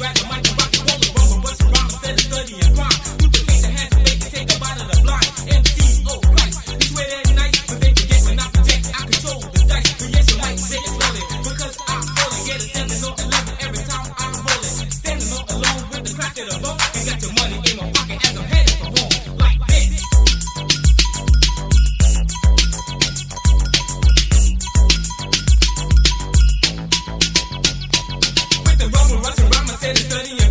grab the mic. and study